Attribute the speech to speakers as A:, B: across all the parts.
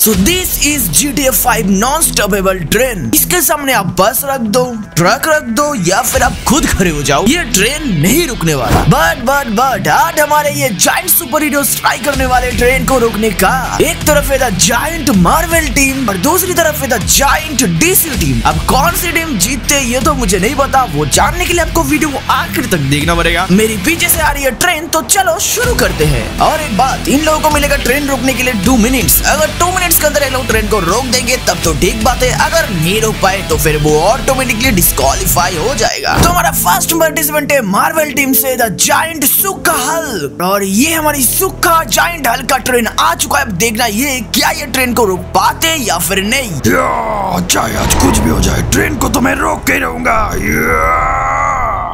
A: So this is G T F five non stoppable train इसके सामने आप बस रख दो, ट्रक रख दो, या फिर आप खुद खड़े हो जाओ। ये ट्रेन नहीं रुकने वाला। बट बट बट आज हमारे ये जाइंट सुपर हीरो स्ट्राइक करने वाले ट्रेन को रोकने का। एक तरफ़ है जाइंट मार्वल टीम और दूसरी तरफ़ है जाइंट डीसी टीम अब कौन सी टीम जीतते, ये तो मुझे नहीं पता। वो जानने के लिए आपको वीडियो आखिर तक देखना पड़ेगा। मेरी पीछे से आ रही है ट्रेन तो चलो शुरू करते हैं। और एक बात, इन लोगों को मिलेगा ट्रेन रोकने के लिए टू मिनट्स अगर टू मिनट्स के अंदर ये लोग ट्रेन को रोक देंगे तब तो ठीक बात है। अगर नहीं रोक पाए तो फिर वो ऑटोमेटिकली डिस्कालीफाई हो जाएगा। तो हमारा फ़र्स्ट पार्टिसिपेंट है मार्वल टीम से द जाइंट सुक्का हल और ये हमारी सुक्का जाइंट हल का ट्रेन आ चुका है। अब देखना ये क्या ये ट्रेन को रोक पाते या फिर नहीं।
B: चाहे आज कुछ भी हो जाए ट्रेन को तो मैं रोक के रहूँगा।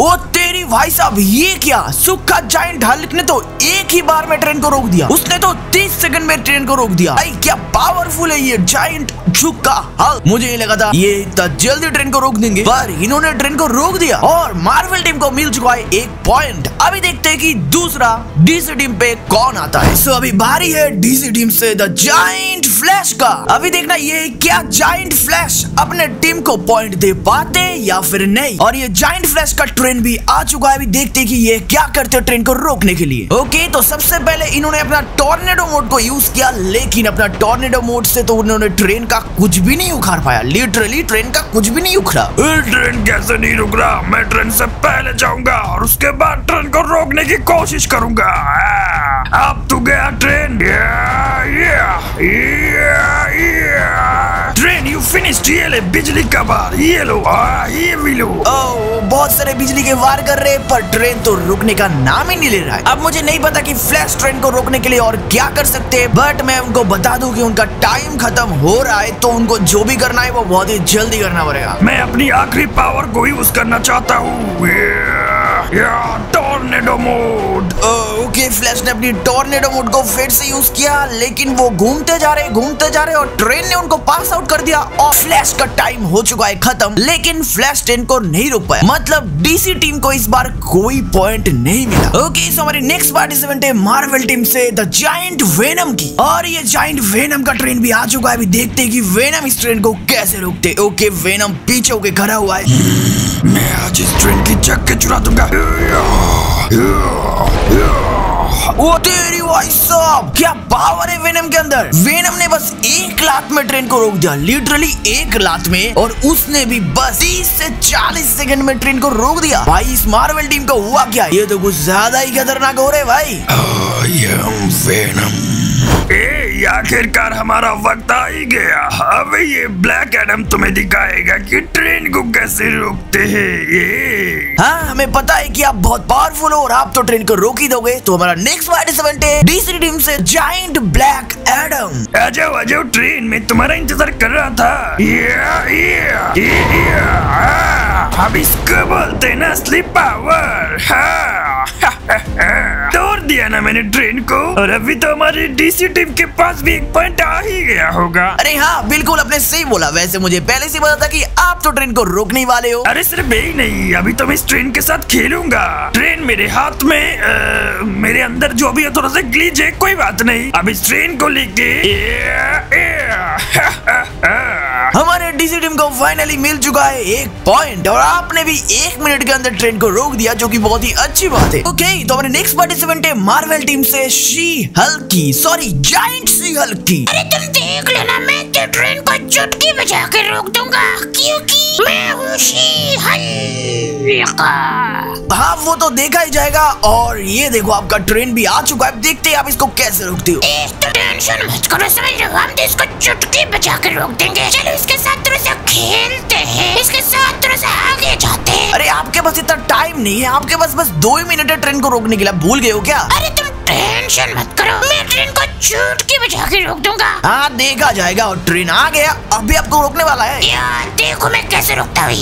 A: ओ तेरी भाई साहब, ये क्या? सुक्का जाइंट हल्क ने तो एक ही बार में ट्रेन को रोक दिया। उसने तो 30 सेकंड में ट्रेन को रोक दिया। भाई, क्या पावरफुल है ये जाइंट सुक्का हल्क मुझे नहीं लगा था, ये इतना जल्दी ट्रेन को रोक देंगे। पर इन्होंने ट्रेन को रोक दिया और मार्वल टीम को मिल चुका है एक पॉइंट अभी देखते हैं कि दूसरा डीसी टीम पे कौन आता है। सो अभी बारी है डीसी टीम से द जाइंट फ्लैश का। अभी देखना ये क्या जाइंट फ्लैश अपने टीम को पॉइंट दे पाते या फिर नहीं। और ये जाइंट फ्लैश का ट्रेन भी आ चुका है अभी देखते कि ये क्या करते हैं ट्रेन को रोकने के लिए। ओके तो सबसे पहले इन्होंने अपना टॉर्नेडो मोड को यूज़ किया लेकिन अपना टॉर्नेडो मोड से तो उन्होंने ट्रेन का कुछ भी नहीं उखाड़ पाया। लिटरली ट्रेन का कुछ भी नहीं उखड़ा।
B: ट्रेन कैसे नहीं रुक रहा? मैं ट्रेन से पहले जाऊँगा और उसके बाद ट्रेन को रोकने की कोशिश करूँगा। अब तो गया ट्रेन। या, या, यू फिनिश्ड ये ले बिजली का बार ये लो आ, ये भी लो।
A: ओ, बहुत सारे बिजली के वार कर रहे हैं, पर ट्रेन तो रुकने का नाम ही नहीं ले रहा है। अब मुझे नहीं पता कि फ्लैश ट्रेन को रोकने के लिए और क्या कर सकते हैं बट मैं उनको बता दूँ कि उनका टाइम खत्म हो रहा है तो उनको जो भी करना है वो बहुत ही जल्दी करना पड़ेगा।
B: मैं अपनी आखिरी पावर को यूज़ करना चाहता हूँ। टॉर्नेडो मोड
A: ओके फ्लैश ने अपनी टॉर्नेडो मोड को फिर से यूज़ किया, लेकिन वो घूमते जा रहे, घूमते जा रहे और ट्रेन ने उनको पास आउट कर दिया और फ्लैश का टाइम हो चुका है खत्म, लेकिन फ्लैश ट्रेन को नहीं रोक पाया। मतलब डीसी टीम को इस बार कोई पॉइंट नहीं मिला। ओके सो हमारी नेक्स्ट पार्टिसिपेंट है मार्वल टीम से द जाइंट वेनम की। और ये जाइंट वेनम का ट्रेन भी आ चुका है, अभी देखते हैं कि वेनम इस ट्रेन को कैसे रोकते ओके वेनम पीछे होके खड़ा हुआ है।
B: मैं आज इस ट्रेन की चक्के चुरा दूँगा।
A: वो तेरी भाई साहब क्या पावर है वेनम के अंदर? वेनम ने बस एक लात में ट्रेन को रोक दिया। लिटरली एक लात में। और उसने भी बस 30 से 40 सेकंड में ट्रेन को रोक दिया। भाई, इस मार्वल टीम को हुआ क्या? ये तो कुछ ज़्यादा ही खतरनाक हो रहे भाई।
B: I am Venom. ए, आखिरकार हमारा वक्त आ ही गया। अब ये ब्लैक एडम तुम्हें दिखाएगा कि ट्रेन को कैसे रोकते हैं ये।
A: हाँ हमें पता है कि आप बहुत पावरफुल हो और आप तो ट्रेन को रोक ही दोगे। तो हमारा नेक्स्ट पार्टिसिपेंट है डीसी टीम से जाइंट ब्लैक एडम
B: आ जाओ आ जाओ ट्रेन में तुम्हारा इंतज़ार कर रहा था। या, या, या, आ, हम इसको बोलते हैं ना स्लीप पावर तोड़ दिया ना मैंने ट्रेन को। और अभी तो हमारी डीसी टीम के पास भी एक पॉइंट आ ही गया होगा।
A: अरे हाँ बिल्कुल आपने सही बोला। वैसे मुझे पहले से पता था कि आप तो ट्रेन को रोकने वाले हो।
B: अरे सिर्फ़ यही नहीं अभी तो मैं इस ट्रेन के साथ खेलूँगा। ट्रेन मेरे हाथ में अ, मेरे अंदर जो भी है थोड़ा सा ग्लीच है कोई बात नहीं। अब इस ट्रेन को लेके
A: हमारे डीसी टीम को फाइनली मिल चुका है एक पॉइंट और आपने भी एक मिनट के अंदर ट्रेन को रोक दिया जो कि बहुत ही अच्छी बात है। ओके तो हमारे नेक्स्ट पार्टिसिपेंट है मार्वल टीम से शी हल्की सॉरी जाइंट सी हल्की
C: अरे तुम देख लेना मैं तो ट्रेन को चुटकी बजा के रोक दूँगा क्योंकि मैं हूँ शी हल्का
A: हाँ वो तो देखा ही जाएगा और ये देखो आपका ट्रेन भी आ चुका है। देखते हैं आप इसको कैसे रोकते हो।
C: तो टेंशन मत करो समझ रहे हम तो इसको चुटकी बजा के रोक देंगे। चलो इसके साथ थोड़ा सा खेलते हैं। इसके साथ थोड़ा सा आगे जाते हैं।
A: अरे आपके पास इतना टाइम नहीं है। आपके पास बस दो ही मिनट है ट्रेन को रोकने के लिए। भूल गए हो क्या?
C: अरे तुम टेंशन मत करो। मैं ट्रेन को चुटकी बजा के रोक दूँगा।
A: हाँ देखा जाएगा। और ट्रेन आ गया। अभी आपको रोकने वाला है।
C: यार देखो मैं कैसे रोकता हूँ।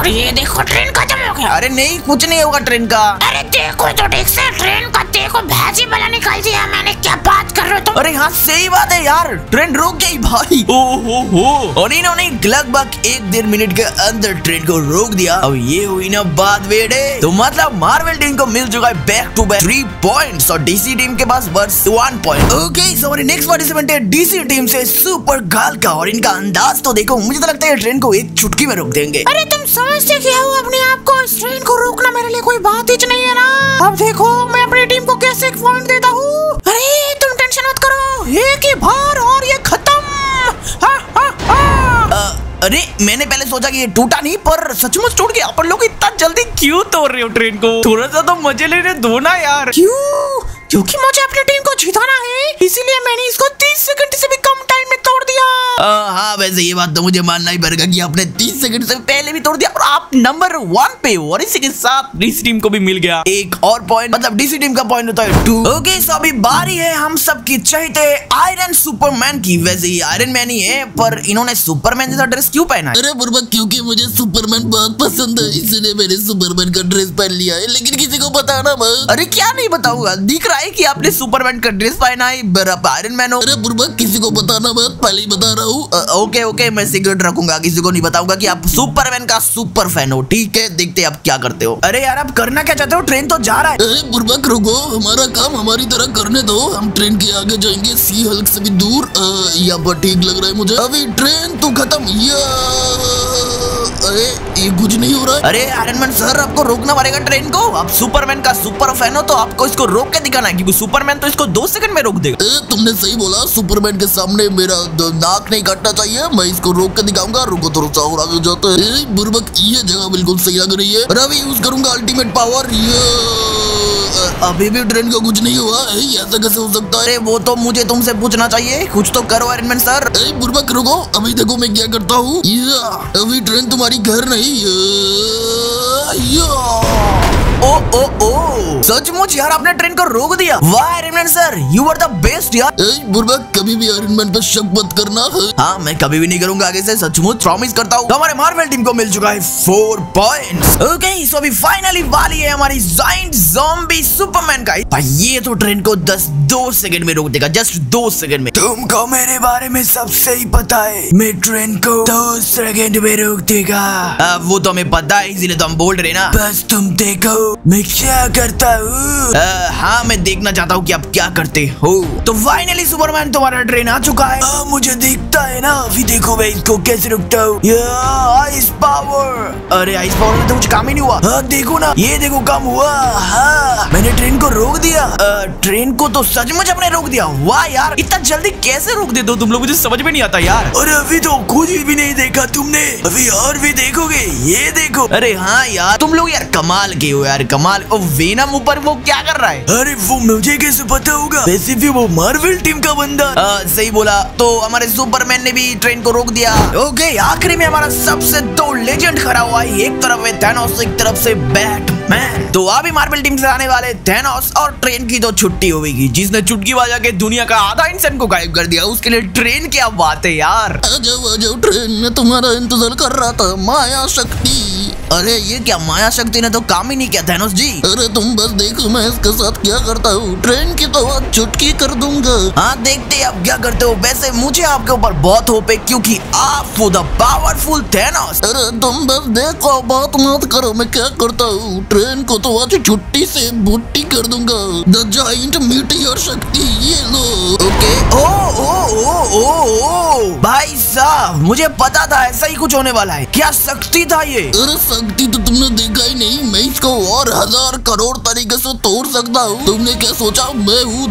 C: और ये देखो ट्रेन खत्म हो गया?
A: अरे नहीं कुछ नहीं होगा ट्रेन का।
C: अरे देखो तो ठीक से ट्रेन का देखो भाजी वाला निकाल दिया मैंने क्या बात कर रहे हो तुम?
A: अरे हाँ सही बात है यार ट्रेन रुक गई भाई। ओ हो हो और इन्होंने लगभग एक डेढ़ मिनट के अंदर ट्रेन को रोक दिया। अब ये हुई ना बात बेटे तो मतलब मार्वल टीम को मिल चुका है back to back three points और डीसी टीम के पास बस वन पॉइंट ओके सो हमारी नेक्स्ट पार्टिसिपेंट है डीसी टीम से सुपर गाल का। और इनका अंदाज तो देखो मुझे तो लगता है ट्रेन को एक चुटकी में रोक देंगे।
C: अरे तुम समझते क्या हो अपने आप को इस ट्रेन को रोकना मेरे लिए कोई बात ही नहीं है ना। अब देखो मैं अपनी टीम को कैसे एक पॉइंट देता हूँ? अरे तुम टेंशन मत करो। एक ही बार और ये खत्म। हा, हा, हा।
A: अरे मैंने पहले सोचा कि ये टूटा नहीं पर सचमुच टूट गया। अपन लोग इतना जल्दी क्यों तोड़ रहे हो ट्रेन को? थोड़ा सा तो मज़े लेने दो ना यार।
C: क्यों? क्योंकि मुझे अपनी टीम को जिताना है इसीलिए मैंने इसको 30 सेकंड से भी कम टाइम में
A: हाँ वैसे ये बात तो मुझे मानना ही पड़ेगा कि आपने 30 सेकंड से पहले भी तोड़ दिया और आप नंबर वन पे हो और इसी के साथ डीसी टीम को भी मिल गया। एक और पॉइंट मतलब डीसी टीम का पॉइंट होता है टू ओके सो अभी बारी है हम सब की चाहते आयरन सुपरमैन की। वैसे ये आयरन मैन ही है पर इन्होंने सुपरमैन जैसा ड्रेस क्यों पहना
D: अरे बुर्बक क्योंकि मुझे सुपरमैन बहुत पसंद है इसलिए मैंने सुपरमैन का ड्रेस पहन लिया है लेकिन किसी को बताना मत
A: अरे क्या नहीं बताऊँगा दिख रहा है की आपने सुपरमैन का ड्रेस पहना है आयरन मैन हो।
D: अरे बुर्बक किसी को बताना मत पहले ही बता रहा। हूँ
A: ओके ओके मैं सिगरेट रखूँगा, किसी को नहीं बताऊँगा कि आप सुपरमैन का सुपर फ़ैन हो। ठीक है, देखते आप क्या करते हो। अरे यार, आप करना क्या चाहते हो? ट्रेन तो जा रहा है।
D: बुर्बक, रुको, हमारा काम हमारी तरह करने दो। हम ट्रेन के आगे जाएँगे सी हल्क से भी दूर। यहाँ पर ठीक लग रहा है मुझे। अभी ट्रेन तो खत्म। या ये कुछ नहीं हो रहा है।
A: अरे आयरन मैन सर आपको रोकना पड़ेगा ट्रेन को। आप सुपरमैन का सुपर फ़ैन हो तो आपको इसको रोक के दिखाना है क्योंकि सुपरमैन तो इसको दो सेकंड में रोक देगा।
D: ए, तुमने सही बोला सुपरमैन के सामने मेरा नाक नहीं काटना चाहिए मैं इसको रोक के दिखाऊँगा रुको थोड़ा सा और आगे जाते हैं। बुर्बक ये जगह बिल्कुल सही लग रही है। रवि यूज़ करूँगा अल्टीमेट पावर ये अभी भी ट्रेन का कुछ नहीं हुआ ऐसा कैसे हो सकता है?
A: अरे वो तो मुझे तुमसे पूछना चाहिए कुछ तो करो आयरन मैन सर
D: बुर्बक रुको अभी देखो मैं क्या करता हूँ। अभी ट्रेन तुम्हारी घर नहीं। या, यो,
A: ओ ओ ओ। सचमुच यार आपने ट्रेन को रोक दिया। वाह Iron Man sir you are the best यार।
D: ए, बुर्बक कभी भी आयरन मैन पर शक मत करना हाँ?
A: मैं कभी भी नहीं करूँगा आगे से सचमुच प्रॉमिस करता हूँ। तो हमारे मार्वल टीम को मिल चुका है फोर पॉइंट्स ओके सो अभी फाइनली वाली है हमारी जाइंट ज़ॉम्बी सुपरमैन का ये तो ट्रेन को दस दो सेकंड में रोक देगा जस्ट दो सेकंड में। तुमको मेरे बारे में सबसे ही पता है मैं ट्रेन को दो सेकंड में रोक देगा। अब वो तो हमें पता है इसीलिए तो हम बोल रहे ना। बस तुम देखो मैं क्या करता हूँ हाँ मैं देखना चाहता हूँ कि आप क्या करते हो। तो फाइनली सुपरमैन तुम्हारा ट्रेन आ चुका है। आ, मुझे दिखता है ना। अभी देखो मैं इसको कैसे रुकता हूँ। आइस पावर अरे आइस पावर में तो कुछ काम ही नहीं हुआ। आ, देखो ना। ये देखो काम हुआ। हाँ। मैंने ट्रेन रोक दिया? अ, ट्रेन को तो सचमुच अपने रोक दिया। वाह यार इतना जल्दी कैसे रोक देते हो तुम लोग? मुझे समझ में नहीं आता यार। अरे अभी तो कुछ भी नहीं देखा तुमने। अभी और भी देखोगे ये देखो। अरे हाँ यार तुम लोग यार कमाल के हो यार कमाल। ओ वेनम ऊपर वो क्या कर रहा है? अरे वो मुझे कैसे पता होगा? वैसे भी वो मार्वल टीम का बंदा। सही बोला तो हमारे सुपरमैन ने भी ट्रेन को रोक दिया। ओके आखिरी में हमारा सबसे दो लेजेंड खड़ा हुआ है। एक तरफ़ है थैनोस एक तरफ़ से बैटमैन तो अभी मार्बल टीम से आने वाले थेनोस और ट्रेन की तो छुट्टी होगी जिसने चुटकी बजा के दुनिया का आधा इंसान को गायब कर दिया, उसके लिए ट्रेन क्या बात है यार?
D: आ जाओ ट्रेन में तुम्हारा इंतज़ार कर रहा था, माया शक्ति।
A: अरे ये क्या माया शक्ति ने तो काम ही नहीं किया थैनोस जी?
D: अरे तुम बस देखो मैं इसके साथ क्या करता हूँ। ट्रेन की तो आज चुटकी कर दूँगा।
A: हाँ देखते आप क्या करते हो। वैसे मुझे आपके ऊपर बहुत होप है क्यूँकी आप द पावरफुल थैनोस
D: अरे तुम बस देखो बात मत करो मैं क्या करता हूँ। ट्रेन को तो आज छुट्टी से बुट्टी कर दूँगा। द जाइंट मीटियर शक्ति ये लो।
A: ओके ओ ओ ओ ओ ओ भाई साहब मुझे पता था ऐसा ही कुछ होने वाला है। क्या शक्ति था ये?
D: अरे शक्ति तो तुमने देखा ही नहीं मैं इसको और हज़ार करोड़ तरीके से तोड़ सकता हूँ। तुमने क्या सोचा? मैं हूँ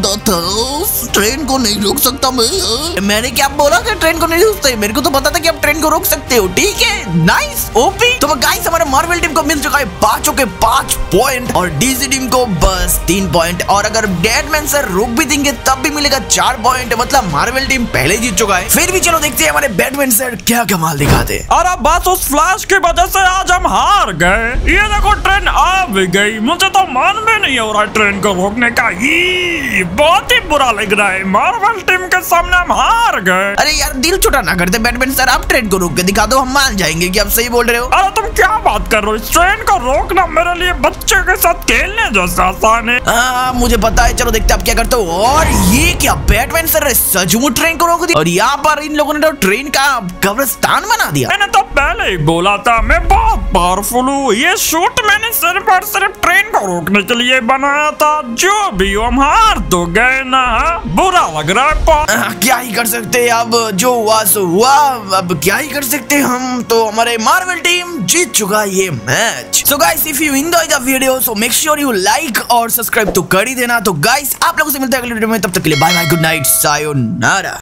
D: ट्रेन को नहीं रोक सकता मैं हाँ?
A: मैंने क्या बोला कि ट्रेन को नहीं रोकते मेरे को तो पता था कि आप ट्रेन को रोक सकते हो ठीक है? नाइस ओपी तो गाइस हमारे मार्वल टीम को मिल चुका है पाँचों के पाँच पॉइंट और डीसी टीम को बस तीन पॉइंट और अगर डेडमैन सर रोक भी देंगे तब भी मिलेगा चार पॉइंट मतलब मार्वल टीम पहले जीत चुका है। फिर भी चलो देखते हैं हमारे बैटमैन सर क्या कमाल दिखाते हैं।
B: और अब बस उस फ्लैश की वजह से आज हम हार गए। ये देखो ट्रेन आ भी गई। मुझे तो मन भी नहीं हो रहा है ट्रेन को रोकने का। ई, बहुत ही बुरा लग रहा है। मार्वल टीम के सामने हम हार गए।
A: अरे यार दिल छोटा ना करते बैटमैन सर आप ट्रेन को रोक के दिखा दो हम मान जाएँगे कि आप सही बोल रहे हो।
B: अरे तुम क्या बात कर रहे हो? इस ट्रेन को रोकना मेरे लिए बच्चे के साथ खेलने जैसा आसान है।
A: हाँ मुझे पता है। चलो देखते हैं आप क्या करते हो। और ये क्या बैटमैन सर ने सचमुच ट्रेन को रोक दिया। और यहाँ पर इन लोगों ने तो ट्रेन का कब्रिस्तान बना दिया।
B: मैंने तो पहले ही बोला था मैं बहुत पावरफुल हूँ। ये शूट मैंने सिर्फ़ और सिर्फ़ ट्रेन को रोकने के लिए बनाया था। जो भी हम हार तो गए ना बुरा लग रहा है
A: आ, क्या ही कर सकते हैं अब? जो हुआ सो हुआ। अब क्या ही कर सकते हम? तो हमारे मार्वल टीम जीत चुका ये match so guys if you enjoy the video so make sure you like और सब्सक्राइब तो कर ही देना। तो गाइस आप लोगों से मिलते हैं अगले वीडियो में। तब तक के लिए bye bye good night night. Sayonara.